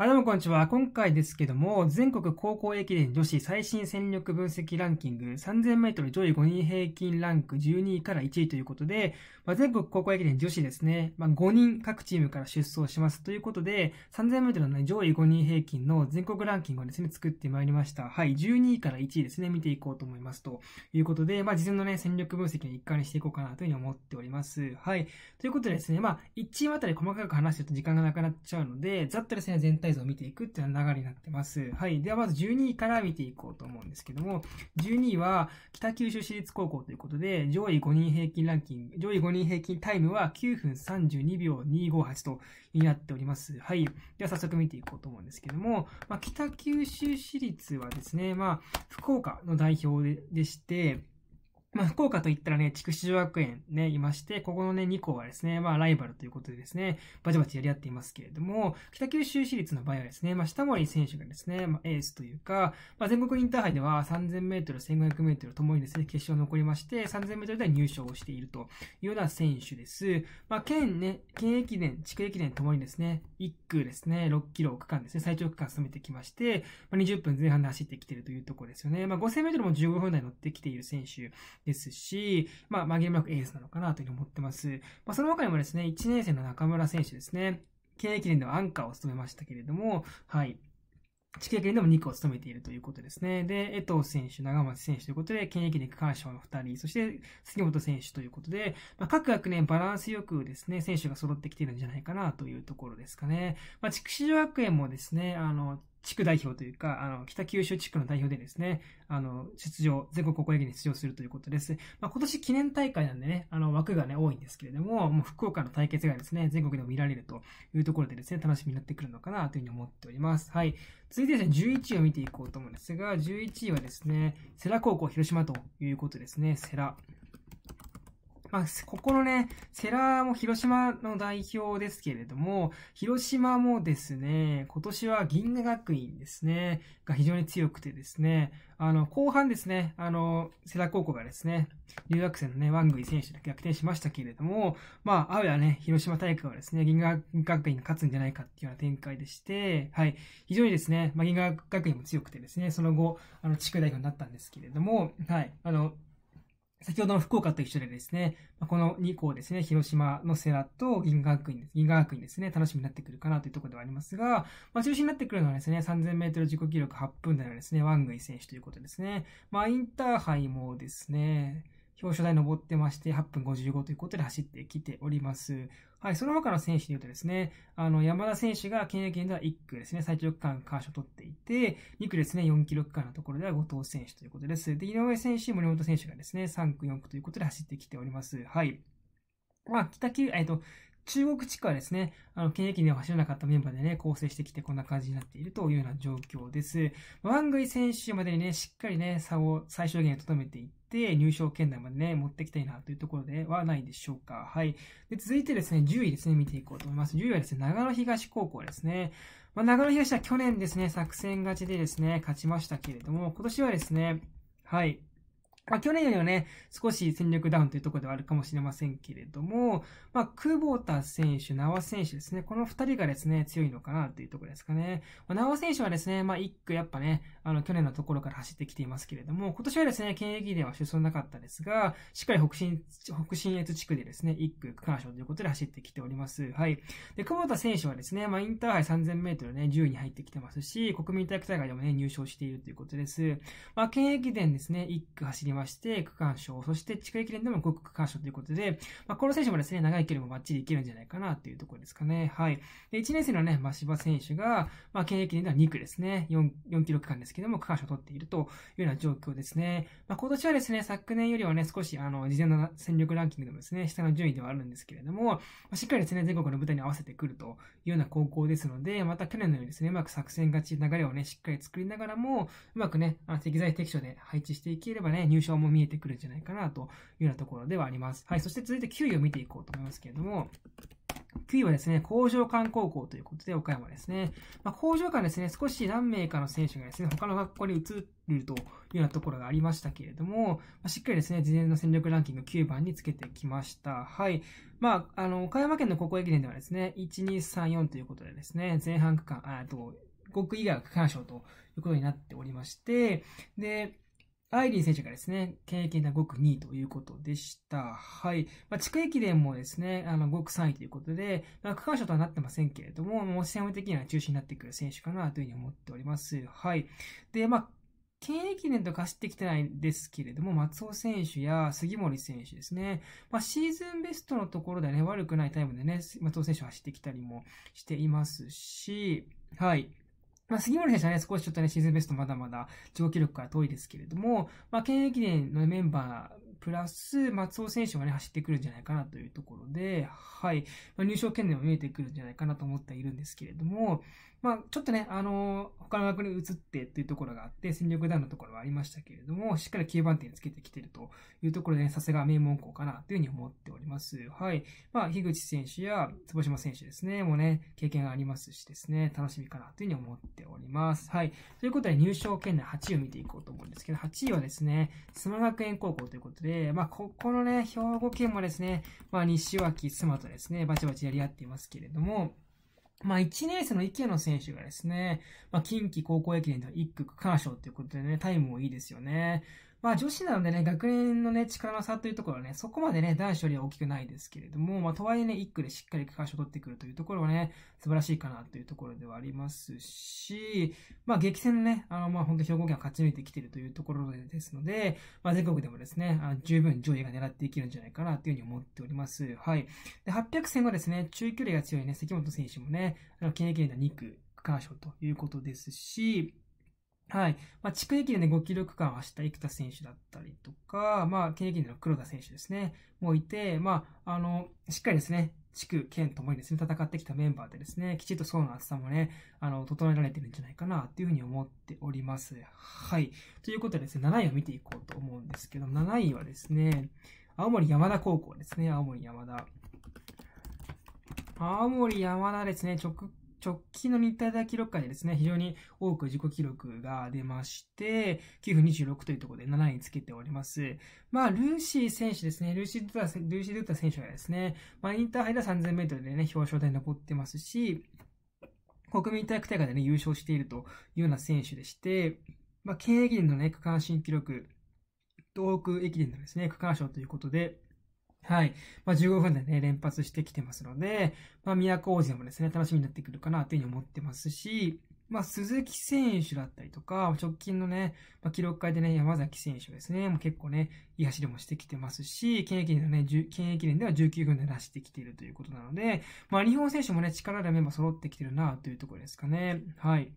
はい、どうもこんにちは。今回ですけども、全国高校駅伝女子最新戦力分析ランキング3000メートル上位5人平均ランク12位から1位ということで、まあ、全国高校駅伝女子ですね、まあ、5人各チームから出走しますということで、3000メートルの、ね、上位5人平均の全国ランキングをですね、作ってまいりました。はい、12位から1位ですね、見ていこうと思いますということで、まあ、事前のね、戦力分析の一環にしていこうかなというふうに思っております。はい。ということでですね、まあ、1チームあたり細かく話してると時間がなくなっちゃうので、ざっとですね、全体像を見ていくっていう流れになってます。はい。ではまず12位から見ていこうと思うんですけども、12位は北九州市立高校ということで、上位5人平均ランキング、上位5人平均タイムは9分32秒258となっております。はい。では早速見ていこうと思うんですけども、まあ、北九州市立はですね、まあ、福岡の代表ででして、まあ、福岡といったらね、筑紫女学園ね、いまして、ここのね、2校はですね、まあ、ライバルということでですね、バチバチやり合っていますけれども、北九州市立の場合はですね、まあ、下森選手がですね、まあ、エースというか、まあ、全国インターハイでは3000メートル、1500メートルともにですね、決勝残りまして、3000メートルでは入賞をしているというような選手です。まあ、県ね、県駅伝、地区駅伝ともにですね、1区ですね、6キロ区間ですね、最長区間進めてきまして、まあ、20分前半で走ってきているというところですよね。まあ、5000メートルも15分台乗ってきている選手ですし、まあ、紛れもなくエースなのかなというふうに思ってます。まあ、その他にもですね、1年生の中村選手ですね、経営記念ではアンカーを務めましたけれども、はい。地区駅でも2区を務めているということですね。で、江藤選手、長松選手ということで、県駅伝区間賞の2人、そして杉本選手ということで、まあ、各学年バランスよくですね、選手が揃ってきているんじゃないかなというところですかね。まあ、筑紫女学園もですね、あの、地区代表というか、あの、北九州地区の代表でですね、あの、出場、全国高校駅に出場するということです。まあ、今年記念大会なんでね、あの、枠がね、多いんですけれども、もう福岡の対決がですね、全国でも見られるというところでですね、楽しみになってくるのかなというふうに思っております。はい。続いてですね、11位を見ていこうと思うんですが、11位はですね、世羅高校広島ということですね、世羅。まあ、ここのね、セラーも広島の代表ですけれども、広島もですね、今年は銀河学院ですね、が非常に強くてですね、あの、後半ですね、あの、世羅高校がですね、留学生のね、ワングイ選手で逆転しましたけれども、まあ、あわやね、広島大会はですね、銀河学院が勝つんじゃないかっていうような展開でして、はい、非常にですね、まあ、銀河学院も強くてですね、その後、あの、地区代表になったんですけれども、はい、あの、先ほどの福岡と一緒でですね、この2校ですね、広島のセラと銀河学院です。銀河学院ですね、楽しみになってくるかなというところではありますが、まあ、中心になってくるのはですね、3000メートル自己記録8分台のですね、ワングイ選手ということですね。まあ、インターハイもですね、表彰台登ってまして、8分55ということで走ってきております。はい、その他の選手で言うとですね、あの、山田選手が県営県では1区ですね、最長区間関所を取っていて、2区ですね、4キロ区間のところでは後藤選手ということです。で、井上選手、森本選手がですね、3区、4区ということで走ってきております。はい。まあ、北九、えっと、中国地区はですね、あの、県駅では走らなかったメンバーでね、構成してきてこんな感じになっているというような状況です。ワングイ選手までにね、しっかりね、差を最小限に留めていて、入賞圏内までね、持ってきたいなというところではないでしょうか。はい。で、続いてですね、10位ですね、見ていこうと思います。10位はですね、長野東高校ですね。まあ、長野東は去年ですね、作戦勝ちでですね、勝ちましたけれども、今年はですね、はい、まあ、去年よりはね、少し戦力ダウンというところではあるかもしれませんけれども、まあ、久保田選手、縄選手ですね。この二人がですね、強いのかなというところですかね。まあ、縄選手はですね、まあ、一区やっぱね、あの、去年のところから走ってきていますけれども、今年はですね、県駅では出走なかったですが、しっかり北新、北新越地区でですね、一区区間賞ということで走ってきております。はい。で、久保田選手はですね、まあ、インターハイ3000メートルね、10位に入ってきてますし、国民体育大会でもね、入賞しているということです。まあ、県駅伝ですね、一区走りますまして、区間賞、そして地区駅伝でも5区区間賞ということで、まあ、この選手もですね、長い距離もバッチリいけるんじゃないかなというところですかね。はい。で、1年生のね、マシバ選手が、まあ、県駅伝では2区ですね、4、4キロ区間ですけども、区間賞を取っているというような状況ですね。まあ、今年はですね、昨年よりはね、少し、あの、事前の戦力ランキングでもですね、下の順位ではあるんですけれども、まあ、しっかりですね、全国の舞台に合わせてくるというような高校ですので、また去年のようにですね、うまく作戦勝ち流れをね、しっかり作りながらも、うまくね、あの適材適所で配置していければね、入賞も見えてくるんじゃないかなというようなところではあります。はい。そして続いて9位を見ていこうと思いますけれども、9位はですね、工場館高校ということで、岡山ですね。まあ、工場館ですね、少し何名かの選手がですね、他の学校に移るというようなところがありましたけれども、まあ、しっかりですね、事前の戦力ランキング9番につけてきました。はい。まあ、あの、岡山県の高校駅伝ではですね、1、2、3、4ということでですね、前半区間、あと、5区以外は区間賞ということになっておりまして、で、アイリー選手がですね、経験が5区2位ということでした。はい。まあ、地区駅伝もですね、あの、5区3位ということで、まあ、区間賞とはなってませんけれども、もう専門的には中心になってくる選手かなというふうに思っております。はい。で、まあ、県駅伝とか走ってきてないんですけれども、松尾選手や杉森選手ですね。まあ、シーズンベストのところではね、悪くないタイムでね、松尾選手走ってきたりもしていますし、はい。まあ、杉森選手はね、少しちょっとね、シーズンベストまだまだ上記録から遠いですけれども、まあ、県駅伝のメンバー、プラス、松尾選手がね、走ってくるんじゃないかなというところで、はい。まあ、入賞圏内も見えてくるんじゃないかなと思っているんですけれども、まあ、ちょっとね、あのー、他の枠に移ってっていうところがあって、戦力ダウンのところはありましたけれども、しっかり9番手につけてきているというところで、ね、さすが名門校かなというふうに思っております。はい。まあ、樋口選手や坪島選手ですね、もうね、経験がありますしですね、楽しみかなというふうに思っております。はい。ということで、入賞圏内8位を見ていこうと思うんですけど、8位はですね、須磨学園高校ということで、でまあ、ここのね、兵庫県もですね、まあ、西脇妻とですね、バチバチやり合っていますけれども、まあ、1年生の池野選手がですね、まあ、近畿高校駅伝では1区区間賞ということでね、タイムもいいですよね。まあ女子なのでね、学年のね、力の差というところはね、そこまでね、男子よりは大きくないですけれども、まあとはいえね、1区でしっかり区間賞を取ってくるというところはね、素晴らしいかなというところではありますし、まあ激戦のね、あのまあ本当兵庫県は勝ち抜いてきているというところですので、まあ全国でもですね、あの十分上位が狙っていけるんじゃないかなというふうに思っております。はい。で、800戦はですね、中距離が強いね、関本選手もね、あの、県駅伝の2区、区間賞ということですし、はい。まあ、地区駅伝で5キロ区間を走った生田選手だったりとか、まあ、県駅伝の黒田選手ですね、もいて、まあ、あの、しっかりですね、地区、県ともにですね、戦ってきたメンバーでですね、きちっと層の厚さもね、あの、整えられてるんじゃないかな、っていうふうに思っております。はい。ということでですね、7位を見ていこうと思うんですけど、7位はですね、青森山田高校ですね、青森山田。青森山田ですね、直直近の日体大記録会でですね、非常に多く自己記録が出まして、9分26というところで7位につけております。まあ、ルーシー選手ですね、ルーシー・ドゥタ、ルー・タ選手がですね、まあ、インターハイでは3000メートルでね、表彰台に残ってますし、国民体育大会でね、優勝しているというような選手でして、まあ、県駅伝のね、区間新記録、東北駅伝のですね、区間賞ということで、はい。まあ、15分でね、連発してきてますので、まあ、都大路もですね、楽しみになってくるかなというふうに思ってますし、まあ、鈴木選手だったりとか、直近のね、まあ、記録会でね、山崎選手ですね、もう結構ね、いい走りもしてきてますし、県駅伝のね、県駅伝では19分で出してきているということなので、まあ、日本選手もね、力でメンバー揃ってきてるなというところですかね。はい。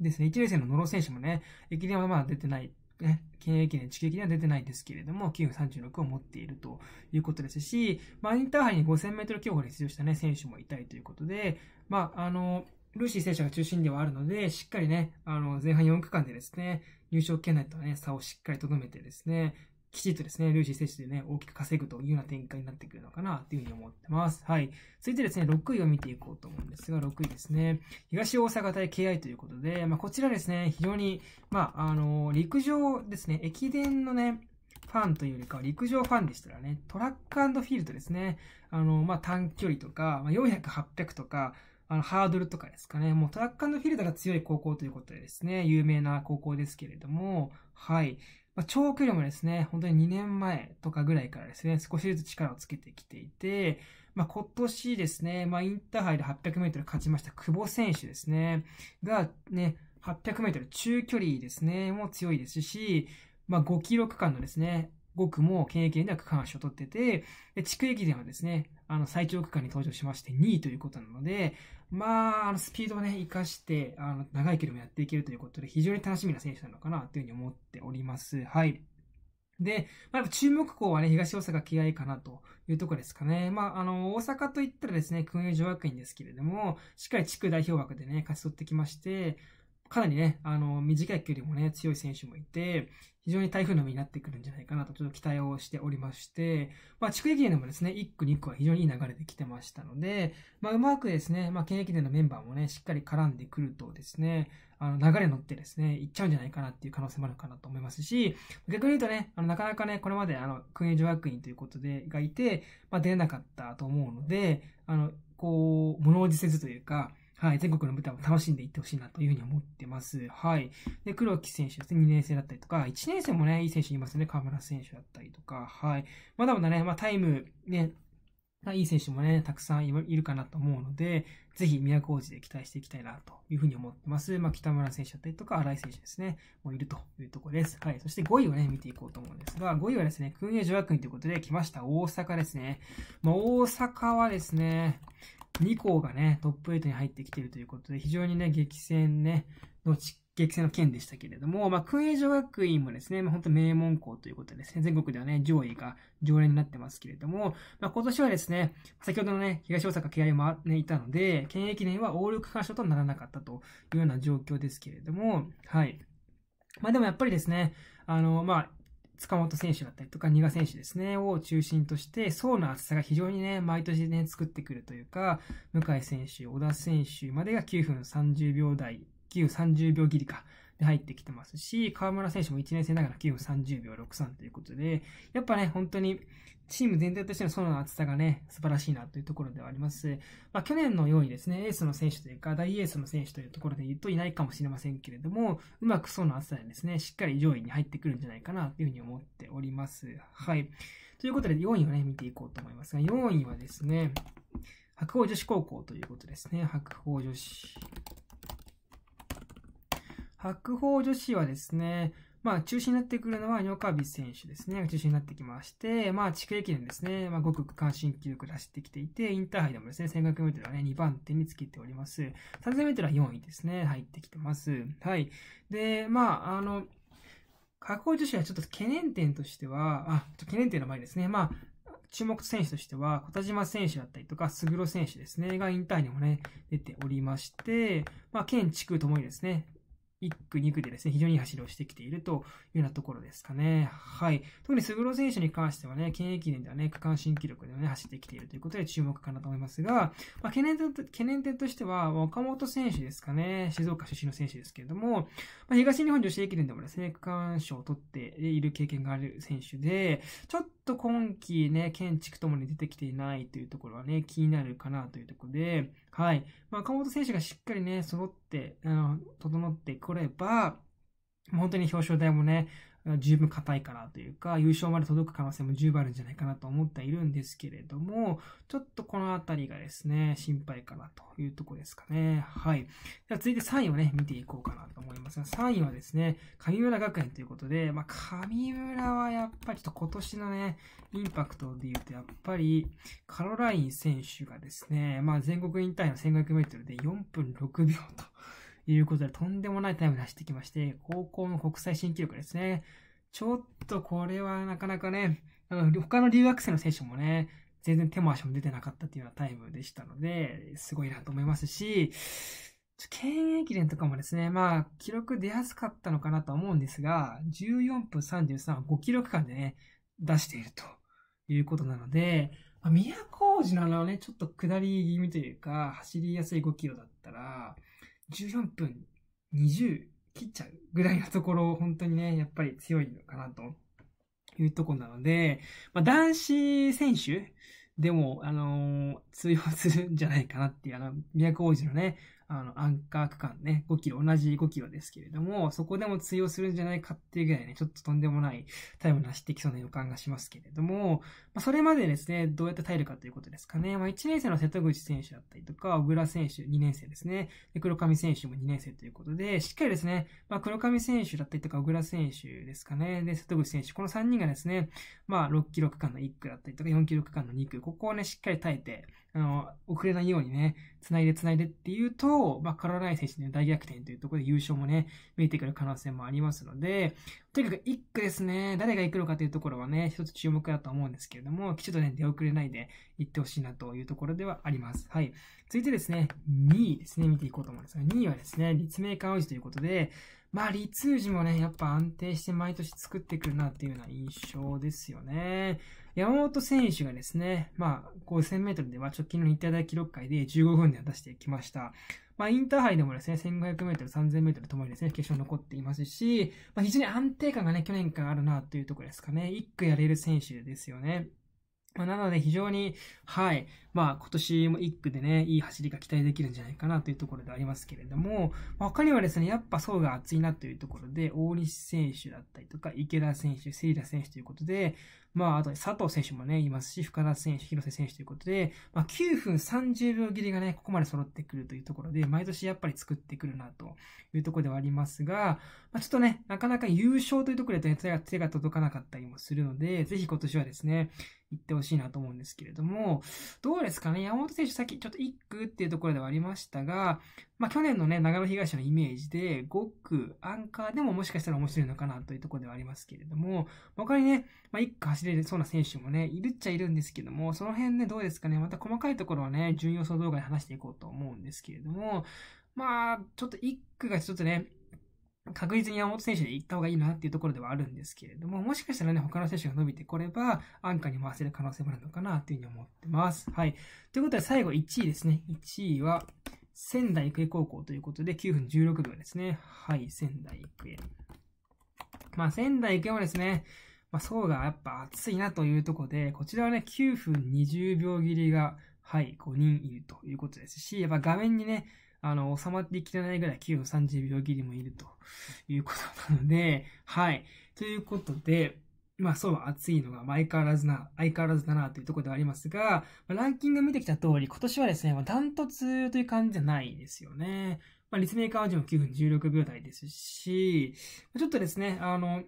ですね、1年生の野呂選手もね、駅伝はまだ出てないね、県駅伝、地球駅伝は出てないですけれども、9分36を持っているということですし、まあ、インターハイに5000メートル競歩で出場したね、選手もいたりということで、まあ、あの、ルーシー選手が中心ではあるので、しっかりね、あの、前半4区間でですね、入賞圏内とはね、差をしっかりとどめてですね、きちっとですね、ルーシー選手でね、大きく稼ぐというような展開になってくるのかな、というふうに思ってます。はい。続いてですね、6位を見ていこうと思うんですが、6位ですね。東大阪対 KI ということで、まあ、こちらですね、非常に、まあ、あの、陸上ですね、駅伝のね、ファンというよりかは陸上ファンでしたらね、トラックフィールドですね。あの、まあ、短距離とか、まあ、400、800とか、あの、ハードルとかですかね。もうトラックフィールドが強い高校ということでですね、有名な高校ですけれども、はい。まあ、長距離もですね、本当に2年前とかぐらいからですね、少しずつ力をつけてきていて、まあ、今年ですね、まあ、インターハイで800メートル勝ちました久保選手ですね、がね、800メートル中距離ですね、も強いですし、まあ、5キロ区間のですね、5区も県駅伝では区間賞を取ってて、地区駅伝はですね、あの、最長区間に登場しまして2位ということなので、まあ、あの、スピードをね、活かして、あの、長い距離もやっていけるということで、非常に楽しみな選手なのかな、というふうに思っております。はい。で、まあ、注目校はね、東大阪気合かなというところですかね。まあ、あの、大阪といったらですね、訓練女学院ですけれども、しっかり地区代表枠でね、勝ち取ってきまして、かなりね、あの、短い距離もね、強い選手もいて、非常に台風の目になってくるんじゃないかなと、ちょっと期待をしておりまして、まあ、地区駅伝でもですね、1区、2区は非常にいい流れで来てましたので、まあ、うまくですね、まあ、県駅伝のメンバーもね、しっかり絡んでくるとですね、あの、流れ乗ってですね、行っちゃうんじゃないかなっていう可能性もあるかなと思いますし、逆に言うとね、あの、なかなかね、これまであの、訓営女学院ということで、がいて、まあ、出れなかったと思うので、あの、こう、物おじせずというか、はい、全国の舞台も楽しんでいってほしいなというふうに思ってます。はい。で、黒木選手ですね、2年生だったりとか、1年生もね、いい選手いますね、河村選手だったりとか、はい。まだまだね、まあタイム、ね、いい選手もね、たくさんいるかなと思うので、ぜひ宮古路で期待していきたいなというふうに思ってます。まあ、北村選手だったりとか、新井選手ですね、もういるというところです。はい。そして5位をね、見ていこうと思うんですが、5位はですね、訓営女学院ということで来ました、大阪ですね。まあ、大阪はですね、2校がね、トップ8に入ってきているということで、非常にね、激戦ね、の激戦の県でしたけれども、まあ、空営女学院もですね、まあ、本当名門校ということでですね、全国ではね、上位が常連になってますけれども、まあ、今年はですね、先ほどのね、東大阪気合もね、いたので、県駅伝は横領区間賞とならなかったというような状況ですけれども、はい。まあでもやっぱりですね、あの、まあ、塚本選手だったりとか、丹賀選手ですね、を中心として、層の厚さが非常にね、毎年ね、作ってくるというか、向井選手、小田選手までが9分30秒台、9分30秒切りか、で入ってきてますし、河村選手も1年生ながら9分30秒63ということで、やっぱね、本当に、チーム全体としての層の厚さがね、素晴らしいなというところではあります。まあ、去年のようにですね、エースの選手というか、大エースの選手というところで言うといないかもしれませんけれども、うまく層の厚さでですね、しっかり上位に入ってくるんじゃないかなというふうに思っております。はい。ということで、4位をね、見ていこうと思いますが、4位はですね、白鵬女子高校ということですね。白鵬女子。白鵬女子はですね、まあ、中心になってくるのは、ニョカビ選手ですね。中心になってきまして、まあ、地区駅伝ですね。まあ、5区区間新記録で走ってきていて、インターハイでもですね、1500メートルはね、2番手につけております。3000メートルは4位ですね。入ってきてます。はい。で、まあ、あの、加工女子はちょっと懸念点としては、あ、ちょっと懸念点の前ですね。まあ、注目選手としては、小田島選手だったりとか、グロ選手ですね、がインターにもね、出ておりまして、まあ、県地区ともにですね、1区、2区でですね、非常にいい走りをしてきているというようなところですかね。はい。特にスグロ選手に関してはね、県駅伝ではね、区間新記録でね、走ってきているということで注目かなと思いますが、まあ、懸念点懸念点としては、岡本選手ですかね、静岡出身の選手ですけれども、まあ、東日本女子駅伝でもですね、区間賞を取っている経験がある選手で、ちょっと今期ね、建築ともに出てきていないというところはね、気になるかなというところで、はい。まあ、岡本選手がしっかりね、揃って、あの、整ってこれば、本当に表彰台もね、十分硬いかなというか、優勝まで届く可能性も十分あるんじゃないかなと思っているんですけれども、ちょっとこのあたりがですね、心配かなというとこですかね。はい。では続いて3位をね、見ていこうかなと思いますが、3位はですね、上村学園ということで、まあ、上村はやっぱりちょっと今年のね、インパクトで言うと、やっぱり、カロライン選手がですね、まあ、全国引退の1500メートルで4分6秒と、いうことで、とんでもないタイムで走ってきまして、高校の国際新記録ですね。ちょっとこれはなかなかね、他の留学生の選手もね、全然手も足も出てなかったっていうようなタイムでしたので、すごいなと思いますし、県駅伝とかもですね、まあ、記録出やすかったのかなと思うんですが、14分33、5記録間でね、出しているということなので、まあ、宮古路のあのね、ちょっと下り気味というか、走りやすい5キロだったら、14分20切っちゃうぐらいのところ、本当にね、やっぱり強いのかなというとこなので、まあ、男子選手でも、あのー、通用するんじゃないかなっていう、あの、都王子のね、あの、アンカー区間ね、5キロ、同じ5キロですけれども、そこでも通用するんじゃないかっていうぐらいね、ちょっととんでもないタイムを出してきそうな予感がしますけれども、まあ、それまでですね、どうやって耐えるかということですかね。まあ、1年生の瀬戸口選手だったりとか、小倉選手2年生ですね。で、黒上選手も2年生ということで、しっかりですね、まあ、黒上選手だったりとか、小倉選手ですかね。で、瀬戸口選手、この3人がですね、まあ、6キロ区間の1区だったりとか、4キロ区間の2区、ここをね、しっかり耐えて、あの、遅れないようにね、繋いで繋いでっていうと、まあ、カロライ選手の大逆転というところで優勝もね、見えてくる可能性もありますので、とにかく1区ですね、誰が行くのかというところはね、一つ注目だと思うんですけれども、きちんとね、出遅れないで行ってほしいなというところではあります。はい。続いてですね、2位ですね、見ていこうと思うんですが、2位はですね、立命館王子ということで、まあ、立宇治もね、やっぱ安定して毎年作ってくるなっていうような印象ですよね。山本選手がですね、まあ、5000メートルでは直近の日体大記録会で15分で出してきました。まあ、インターハイでもですね、1500メートル、3000メートルともにですね、決勝に残っていますし、まあ、非常に安定感がね、去年からあるなというところですかね。1区やれる選手ですよね。まあ、なので非常に、はい。まあ今年も1区でね、いい走りが期待できるんじゃないかなというところでありますけれども、まあ、他にはですね、やっぱ層が厚いなというところで、大西選手だったりとか、池田選手、セイラ選手ということで、まあ、あと佐藤選手もね、いますし、深田選手、広瀬選手ということで、まあ、9分30秒切りがね、ここまで揃ってくるというところで、毎年やっぱり作ってくるなというところではありますが、まあ、ちょっとね、なかなか優勝というところで手が手が届かなかったりもするので、ぜひ今年はですね、行ってほしいなと思うんですけれども、どううですかね？山本選手さっきちょっと1区っていうところではありましたが、まあ去年のね、長野東のイメージで5区、アンカーでももしかしたら面白いのかなというところではありますけれども、他にね、まあ1区走れそうな選手もね、いるっちゃいるんですけども、その辺ね、どうですかね？また細かいところはね、順予想動画で話していこうと思うんですけれども、まあ、ちょっと1区がちょっとね、確実に山本選手で行った方がいいなっていうところではあるんですけれども、もしかしたらね、他の選手が伸びてこれば、アンカーに回せる可能性もあるのかなっていうふうに思ってます。はい。ということで、最後1位ですね。1位は、仙台育英高校ということで、9分16秒ですね。はい、仙台育英。まあ、仙台育英もですね、まあ、層がやっぱ熱いなというところで、こちらはね、9分20秒切りが、はい、5人いるということですし、やっぱ画面にね、あの、収まってきてないぐらい9分30秒切りもいるということなので、はい。ということで、まあそう熱いのがまあ相変わらずな、相変わらずだなというところではありますが、まあ、ランキング見てきた通り、今年はですね、まあ、ダントツという感じじゃないですよね。まあ、立命館王子も9分16秒台ですし、ちょっとですね、あの、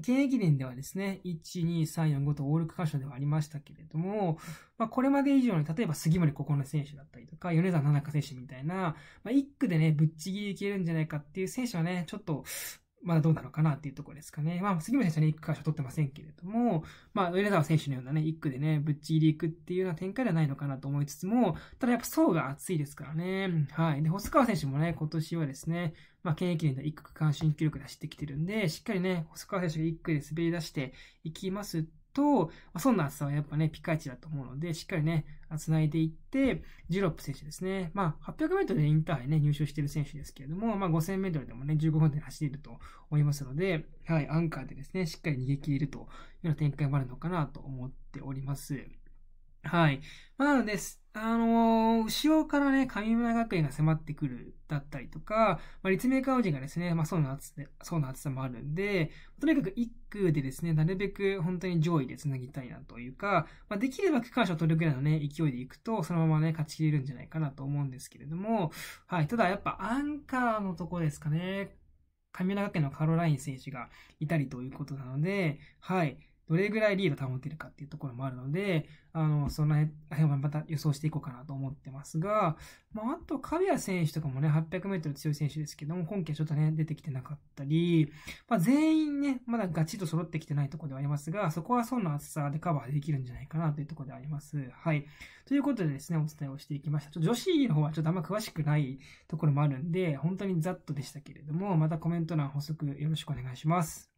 現役年ではですね、1、2、3、4、5とオール区間賞ではありましたけれども、まあ、これまで以上に、例えば杉森心選手だったりとか、米沢七香選手みたいな、まあ、1区でね、ぶっちぎりいけるんじゃないかっていう選手はね、ちょっと、まだどうなのかなっていうところですかね。まあ、杉村選手はね、1区から取ってませんけれども、まあ、上田沢選手のようなね、1区でね、ぶっちぎり行くっていうような展開ではないのかなと思いつつも、ただやっぱ層が厚いですからね。はい。で、細川選手もね、今年はですね、まあ、現役年で1区区間新記録出してきてるんで、しっかりね、細川選手が1区で滑り出していきますと、そんな厚さはやっぱね、ピカイチだと思うので、しっかりね、繋いでいって、ジロップ選手ですね。まあ、800メートルでインターハイね、入賞している選手ですけれども、まあ、5000メートルでもね、15分で走れると思いますので、はい、アンカーでですね、しっかり逃げ切れるというような展開もあるのかなと思っております。はい。まあ、なので、あのー、後ろからね、神村学園が迫ってくるだったりとか、まあ、立命館王子がですね、まあ、層の厚さ、層の厚さもあるんで、とにかく一区でですね、なるべく本当に上位で繋ぎたいなというか、まあ、できれば区間賞取るぐらいのね、勢いでいくと、そのままね、勝ち切れるんじゃないかなと思うんですけれども、はい。ただやっぱアンカーのとこですかね。神村学園のカロライン選手がいたりということなので、はい。どれぐらいリード保てるかっていうところもあるので、あの、その辺はまた予想していこうかなと思ってますが、まあ、あと、カビア選手とかもね、800メートル強い選手ですけども、今季はちょっとね、出てきてなかったり、まあ、全員ね、まだガチッと揃ってきてないところではありますが、そこはその厚さでカバーできるんじゃないかなというところであります。はい。ということでですね、お伝えをしていきました。ちょっと女子の方はちょっとあんま詳しくないところもあるんで、本当にざっとでしたけれども、またコメント欄補足よろしくお願いします。